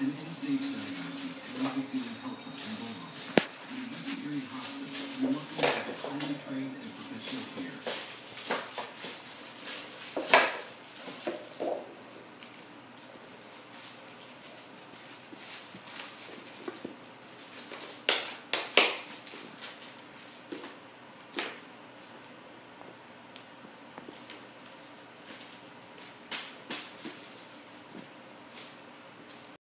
an instinct